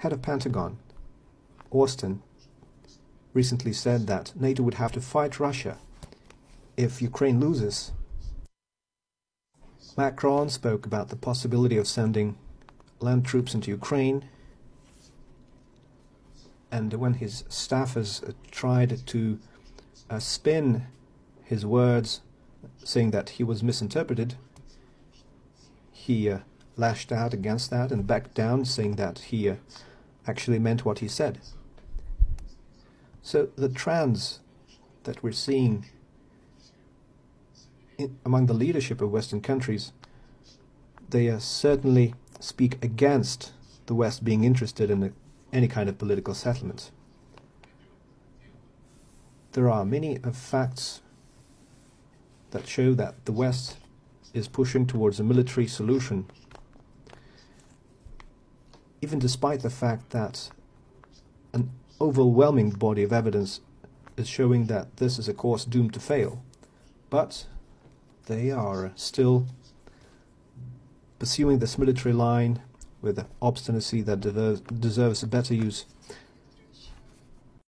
head of Pentagon, Austin, recently said that NATO would have to fight Russia if Ukraine loses. Macron spoke about the possibility of sending land troops into Ukraine. And when his staffers uh, tried to uh, spin his words, saying that he was misinterpreted, he uh, lashed out against that and backed down, saying that he uh, actually meant what he said. So the trends that we're seeing in, among the leadership of Western countries, they certainly speak against the West being interested in a, any kind of political settlement. There are many facts that show that the West is pushing towards a military solution, even despite the fact that an overwhelming body of evidence is showing that this is a course doomed to fail. But they are still pursuing this military line with an obstinacy that deserves a better use